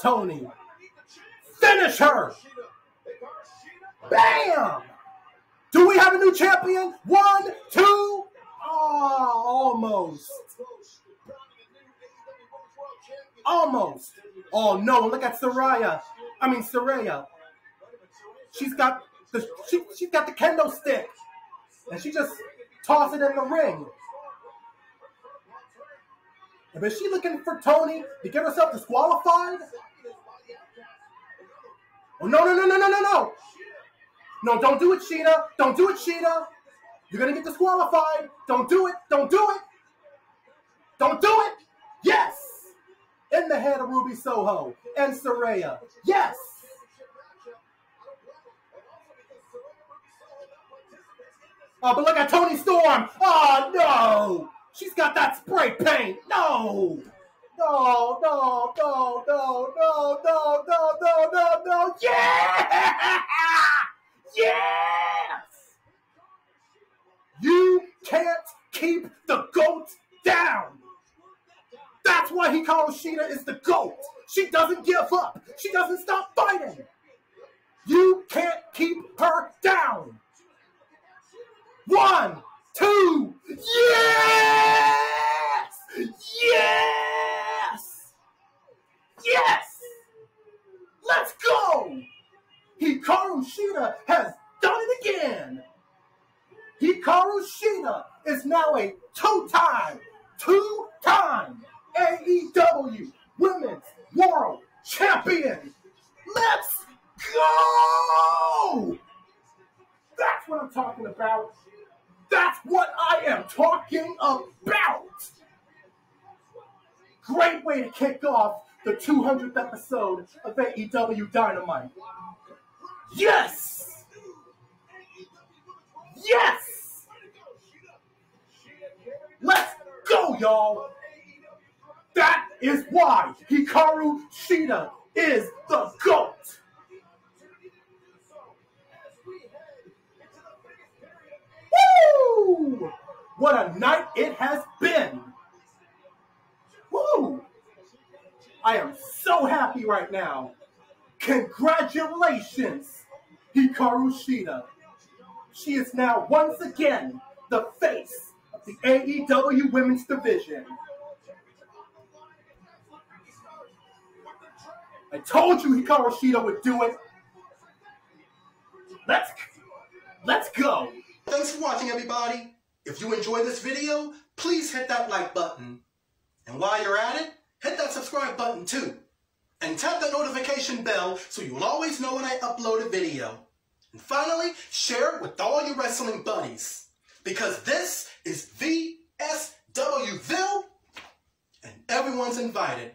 Toni. Finish her. Bam! Do we have a new champion? One, two. Oh, almost. Almost. Oh no, look at Saraya. I mean Saraya. She's got the she, she's got the kendo stick. And she just toss it in the ring. And is she looking for Toni to get herself disqualified? Oh no no no no no no no! No, don't do it, Shida. Don't do it, Shida. You're gonna get disqualified. Don't do it. Don't do it. Don't do it. Yes. In the head of Ruby Soho and Saraya. Yes. Oh, but look at Toni Storm. Oh no. She's got that spray paint. No. No, no, no, no, no, no, no, no, no, no. Yeah! Yes! You can't keep the goat down. That's why Hikaru Shida is the goat. She doesn't give up. She doesn't stop fighting. You can't keep her down. One, two, yes! Let's go! Hikaru Shida has done it again. Hikaru Shida is now a two-time, two-time AEW Women's World Champion. Let's go! That's what I'm talking about. That's what I am talking about. Great way to kick off the 200th episode of AEW Dynamite. Yes! Yes! Let's go, y'all! That is why Hikaru Shida is the GOAT! Woo! What a night it has been! Woo! I am so happy right now. Congratulations, Hikaru Shida. She is now once again the face of the AEW Women's Division. I told you Hikaru Shida would do it. Let's let's go. Thanks for watching, everybody. If you enjoyed this video, please hit that like button. And while you're at it, hit that subscribe button too. And tap the notification bell so you'll always know when I upload a video. And finally, share it with all your wrestling buddies. Because this is VSWville, and everyone's invited.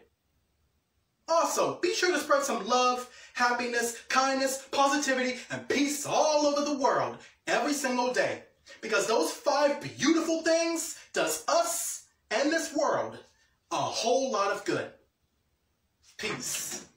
Also, be sure to spread some love, happiness, kindness, positivity, and peace all over the world every single day. Because those five beautiful things does us and this world a whole lot of good. Peace.